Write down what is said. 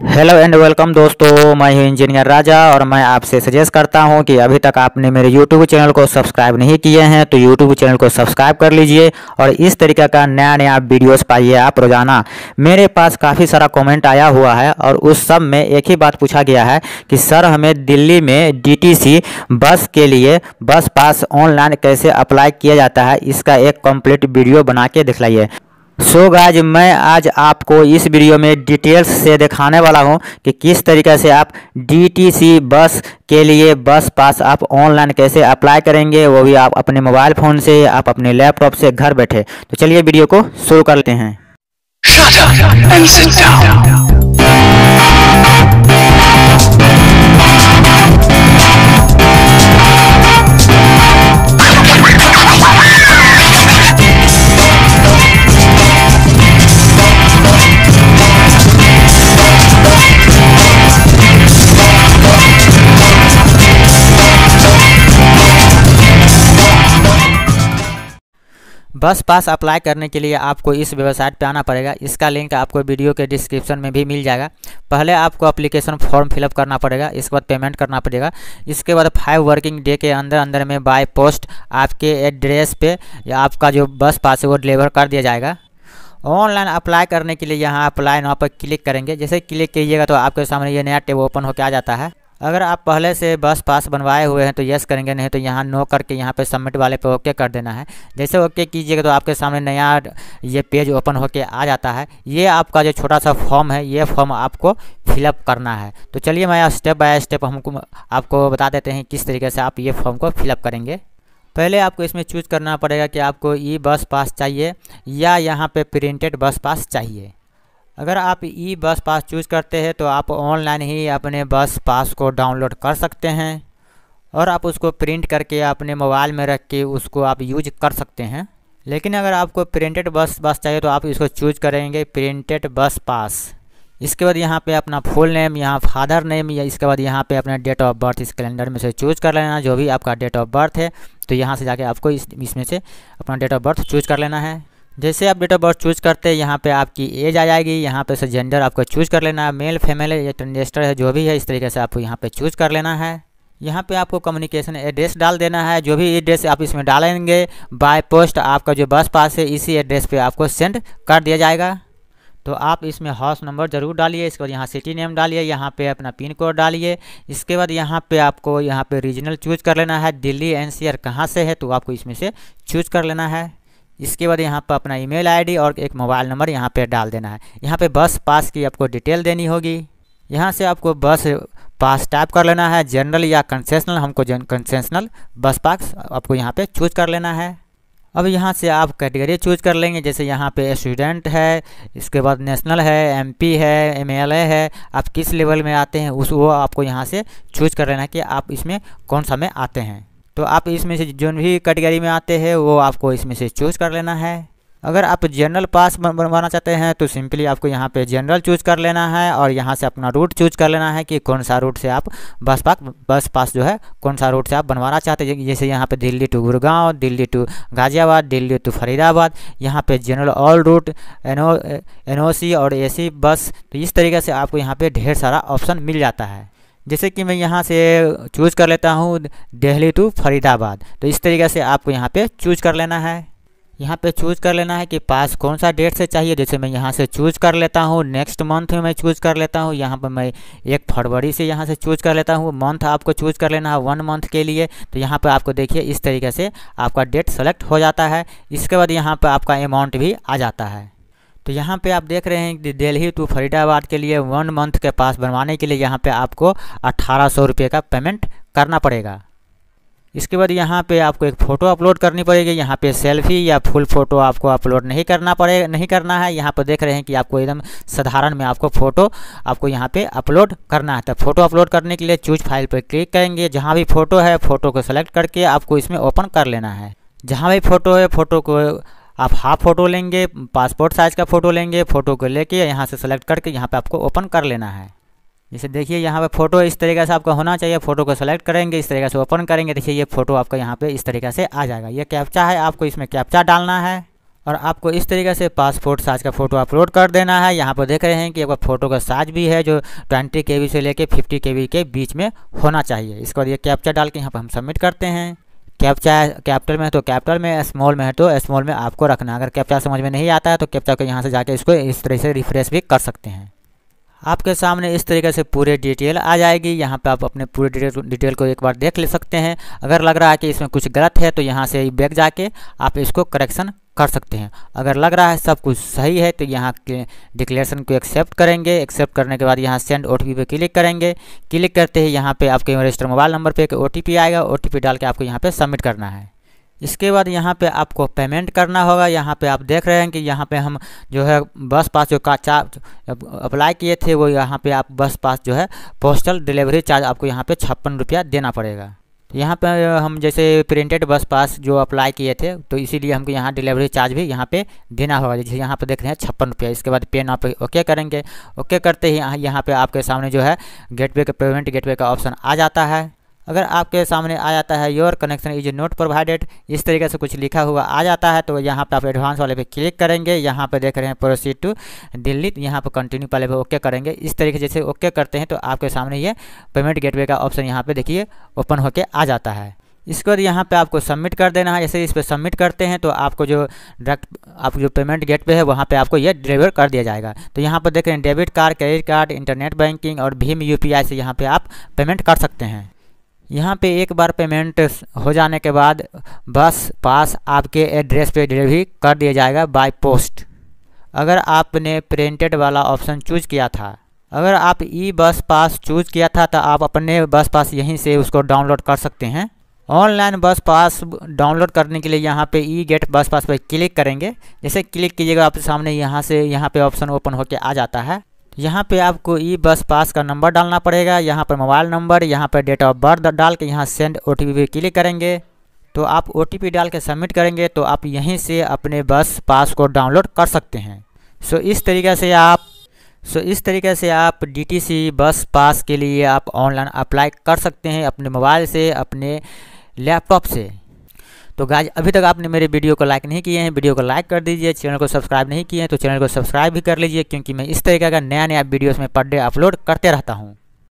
Hello and welcome दोस्तों, मैं हूँ इंजीनियर राजा और मैं आपसे सजेस्ट करता हूँ कि अभी तक आपने मेरे यूट्यूब चैनल को सब्सक्राइब नहीं किए हैं तो यूट्यूब चैनल को सब्सक्राइब कर लीजिए और इस तरीके का नया नया वीडियोस पाइए आप रोज़ाना। मेरे पास काफ़ी सारा कमेंट आया हुआ है और उस सब में एक ही बात पूछा गया है कि सर हमें दिल्ली में DTC बस के लिए बस पास ऑनलाइन कैसे अप्लाई किया जाता है, इसका एक कंप्लीट वीडियो बना के दिखलाइए। सो so गाइज़ मैं आज आपको इस वीडियो में डिटेल्स से दिखाने वाला हूँ कि किस तरीके से आप डीटीसी बस के लिए बस पास आप ऑनलाइन कैसे अप्लाई करेंगे, वो भी आप अपने मोबाइल फ़ोन से, आप अपने लैपटॉप से घर बैठे। तो चलिए वीडियो को शुरू करते हैं। बस पास अप्लाई करने के लिए आपको इस वेबसाइट पर आना पड़ेगा। इसका लिंक आपको वीडियो के डिस्क्रिप्शन में भी मिल जाएगा। पहले आपको एप्लीकेशन फॉर्म फिलअप करना पड़ेगा, इसके बाद पेमेंट करना पड़ेगा। इसके बाद फाइव वर्किंग डे के अंदर अंदर में बाय पोस्ट आपके एड्रेस पे या आपका जो बस पास है वो डिलीवर कर दिया जाएगा। ऑनलाइन अप्लाई करने के लिए यहाँ अप्लाई नाव पर क्लिक करेंगे। जैसे क्लिक कीजिएगा तो आपके सामने ये नया टेब ओपन होकर आ जाता है। अगर आप पहले से बस पास बनवाए हुए हैं तो यस करेंगे, नहीं तो यहाँ नो करके यहाँ पे सबमिट वाले पे ओके कर देना है। जैसे ओके कीजिएगा तो आपके सामने नया ये पेज ओपन होके आ जाता है। ये आपका जो छोटा सा फॉर्म है, ये फॉर्म आपको फिलअप करना है। तो चलिए मैं स्टेप बाय स्टेप हमको आपको बता देते हैं किस तरीके से आप ये फॉर्म को फिलअप करेंगे। पहले आपको इसमें चूज़ करना पड़ेगा कि आपको ई बस पास चाहिए या यहाँ पर प्रिंटेड बस पास चाहिए। अगर आप ई बस पास चूज़ करते हैं तो आप ऑनलाइन ही अपने बस पास को डाउनलोड कर सकते हैं और आप उसको प्रिंट करके अपने मोबाइल में रख के उसको आप यूज़ कर सकते हैं। लेकिन अगर आपको प्रिंटेड बस पास चाहिए तो आप इसको चूज़ करेंगे प्रिंटेड बस पास इसके बाद यहाँ पे अपना फुल नेम यहाँ फादर नेम या इसके बाद यहाँ पे अपना डेट ऑफ़ बर्थ इस कैलेंडर में से चूज़ कर लेना, जो भी आपका डेट ऑफ़ बर्थ है तो यहाँ से जाके आपको इस, इसमें से अपना डेट ऑफ़ बर्थ चूज़ कर लेना है। जैसे आप डेट ऑफ़ बर्थ चूज़ करते हैं, यहाँ पे आपकी एज आ जाएगी, यहाँ पे से जेंडर आपको चूज़ कर लेना है मेल फीमेल या ट्रांजेस्टर है, जो भी है, इस तरीके से आपको यहाँ पे चूज़ कर लेना है। यहाँ पे आपको कम्युनिकेशन एड्रेस डाल देना है, जो भी एड्रेस आप इसमें डालेंगे बाय पोस्ट आपका जो बस पास है, इसी एड्रेस पर आपको सेंड कर दिया जाएगा। तो आप इसमें हाउस नंबर ज़रूर डालिए, इसके बाद यहाँ सिटी नेम डालिए, यहाँ पे अपना पिन कोड डालिए, इसके बाद यहाँ पे आपको, यहाँ पे रीजनल चूज़ कर लेना है, दिल्ली, एनसीआर कहाँ से है तो आपको इसमें से चूज़ कर लेना है। इसके बाद यहाँ पर अपना ईमेल आईडी और एक मोबाइल नंबर यहाँ पे डाल देना है। यहाँ पे बस पास की आपको डिटेल देनी होगी। यहाँ से आपको बस पास टाइप कर लेना है। जनरल या कंसेशनल हमको जन कंसेशनल बस पास आपको यहाँ पे चूज़ कर लेना है। अब यहाँ से आप कैटेगरी चूज़ कर लेंगे। जैसे यहाँ पे स्टूडेंट है, इसके बाद नेशनल है एमपी है एमएलए है, आप किस लेवल में आते हैं, उस वो आपको यहाँ से चूज़ कर लेना है कि आप इसमें कौन सा में आते हैं। तो आप इसमें से जो भी कैटेगरी में आते हैं, वो आपको इसमें से चूज़ कर लेना है। अगर आप जनरल पास बनवाना चाहते हैं तो सिंपली आपको यहाँ पे जनरल चूज़ कर लेना है और यहाँ से अपना रूट चूज़ कर लेना है कि कौन सा रूट से आप बस पास बस पास जो है, कौन सा रूट से आप बनवाना चाहते हैं। जैसे यहाँ पे Delhi to Gurgaon, Delhi to Ghaziabad, Delhi to Faridabad, यहाँ पे जनरल ऑल रूट एनो एन और एसी बस तो इस तरीके से आपको यहाँ पर ढेर सारा ऑप्शन मिल जाता है। जैसे कि मैं यहाँ से चूज़ कर लेता हूँ दिल्ली टू फरीदाबाद। तो इस तरीके से आपको यहाँ पे चूज़ कर लेना है। यहाँ पे चूज़ कर लेना है कि पास कौन सा डेट से चाहिए। जैसे मैं यहाँ से चूज़ कर लेता हूँ नेक्स्ट मंथ में मैं चूज़ कर लेता हूँ। यहाँ पर मैं एक फरवरी से यहाँ से चूज़ कर लेता हूँ। मंथ आपको चूज़ कर लेना है वन मंथ के लिए। तो यहाँ पर आपको देखिए इस तरीके से आपका डेट सेलेक्ट हो जाता है। इसके बाद यहाँ पर आपका अमाउंट भी आ जाता है। तो यहाँ पे आप देख रहे हैं कि दिल्ली टू फरीदाबाद के लिए वन मंथ के पास बनवाने के लिए यहाँ पे आपको अट्ठारह सौ रुपये का पेमेंट करना पड़ेगा। इसके बाद यहाँ पे आपको एक फ़ोटो अपलोड करनी पड़ेगी। यहाँ पे सेल्फी या फुल फ़ोटो आपको अपलोड नहीं करना पड़ेगा नहीं करना है। यहाँ पर देख रहे हैं कि आपको एकदम साधारण में आपको फ़ोटो आपको यहाँ पे अपलोड करना है। तो फ़ोटो अपलोड करने के लिए चूज़ फ़ाइल पर क्लिक करेंगे। जहाँ भी फ़ोटो है फ़ोटो को सेलेक्ट करके आपको इसमें ओपन कर लेना है। जहाँ भी फ़ोटो है फ़ोटो को आप हाफ़ फ़ोटो लेंगे पासपोर्ट साइज़ का फ़ोटो लेंगे फ़ोटो को लेके यहाँ से सेलेक्ट करके यहाँ पे आपको ओपन कर लेना है। जैसे देखिए यहाँ पे फ़ोटो इस तरीके से आपका होना चाहिए फ़ोटो को सेलेक्ट करेंगे, इस तरीके से ओपन करेंगे, देखिए ये फ़ोटो आपका यहाँ पे इस तरीके से आ जाएगा। ये कैप्चा है, आपको इसमें कैप्चा डालना है और आपको इस तरीके से पासपोर्ट साइज़ का फ़ोटो अपलोड कर देना है। यहाँ पर देख रहे हैं कि एक फ़ोटो का साइज़ भी है जो ट्वेंटी के से लेके फिफ्टी के के बीच में होना चाहिए। इसके बाद ये कैप्चा डाल के यहाँ पर हम सबमिट करते हैं। कैप्चा कैपिटल में है तो कैपिटल में स्मॉल में है तो स्मॉल में आपको रखना अगर कैप्चा समझ में नहीं आता है तो कैप्चा को यहाँ से जाके इसको इस तरह से रिफ्रेश भी कर सकते हैं। आपके सामने इस तरीके से पूरे डिटेल आ जाएगी। यहाँ पे आप अपने पूरे डिटेल डिटेल को एक बार देख ले सकते हैं। अगर लग रहा है कि इसमें कुछ गलत है तो यहाँ से बैग जाके आप इसको करेक्शन कर सकते हैं। अगर लग रहा है सब कुछ सही है तो यहाँ के डिक्लेरेशन को एक्सेप्ट करेंगे। एक्सेप्ट करने के बाद यहाँ सेंड ओ टी पे क्लिक करेंगे। क्लिक करते ही यहाँ पे आपके रजिस्टर मोबाइल नंबर पे एक ओटीपी आएगा। ओटीपी डाल के आपको यहाँ पे सबमिट करना है। इसके बाद यहाँ पे आपको पेमेंट करना होगा। यहाँ पे आप देख रहे हैं कि यहाँ पे हम जो है बस पास जो का चार्ज अप्लाई किए थे, वो यहाँ पे आप बस पास जो है पोस्टल डिलीवरी चार्ज आपको यहाँ पे छप्पन रुपया देना पड़ेगा। तो यहाँ पे हम जैसे प्रिंटेड बस पास जो अप्लाई किए थे तो इसीलिए हमको यहाँ डिलीवरी चार्ज भी यहाँ पे देना होगा। जैसे यहाँ पे देख रहे हैं छप्पन रुपया। इसके बाद पेन आप ओके करेंगे। ओके करते ही यहाँ पे आपके सामने जो है गेटवे का पेमेंट गेटवे का ऑप्शन आ जाता है। अगर आपके सामने आ जाता है your connection is not provided इस तरीके से कुछ लिखा हुआ आ जाता है तो यहाँ पे आप एडवांस वाले पे क्लिक करेंगे, यहाँ पे देख रहे हैं प्रोसीड टू दिल्ली यहाँ पे कंटिन्यू पहले पे ओके करेंगे। इस तरीके जैसे ओके करते हैं तो आपके सामने ये पेमेंट गेटवे का ऑप्शन यहाँ पर देखिए ओपन होके आ जाता है। इसके बाद यहाँ पे आपको सबमिट कर देना है जैसे इस पर सबमिट करते हैं तो आपको जो डायरेक्ट आप जो पेमेंट गेट पे है, वहाँ पे आपको ये डिलीवर कर दिया जाएगा। तो यहाँ पर देख रहे हैं debit card credit card internet banking और भीम यूपीआई से यहाँ पे आप पेमेंट कर सकते हैं। यहाँ पे एक बार पेमेंट हो जाने के बाद बस पास आपके एड्रेस पे डिलीवरी कर दिया जाएगा बाय पोस्ट अगर आपने प्रिंटेड वाला ऑप्शन चूज़ किया था, अगर आप ई बस पास चूज़ किया था तो आप अपने बस पास यहीं से उसको डाउनलोड कर सकते हैं। ऑनलाइन बस पास डाउनलोड करने के लिए यहाँ पे ई गेट बस पास पर क्लिक करेंगे। जैसे क्लिक कीजिएगा, आपके सामने यहाँ से यहाँ पे ऑप्शन ओपन होकर आ जाता है। यहाँ पे आपको ई बस पास का नंबर डालना पड़ेगा। यहाँ पर मोबाइल नंबर, यहाँ पर डेट ऑफ़ बर्थ डाल के यहाँ सेंड ओ टी क्लिक करेंगे। तो आप ओटीपी डाल के सबमिट करेंगे तो आप यहीं से अपने बस पास को डाउनलोड कर सकते हैं। सो इस तरीके से आप, सो इस तरीके से आप डीटीसी बस पास के लिए आप ऑनलाइन अप्लाई कर सकते हैं अपने मोबाइल से, अपने लैपटॉप से। तो गाइज़ अभी तक आपने मेरे वीडियो को लाइक नहीं किए हैं, वीडियो को लाइक कर दीजिए चैनल को सब्सक्राइब नहीं किए हैं तो चैनल को सब्सक्राइब भी कर लीजिए, क्योंकि मैं इस तरीके का नया नया वीडियोस में पर डे अपलोड करते रहता हूँ।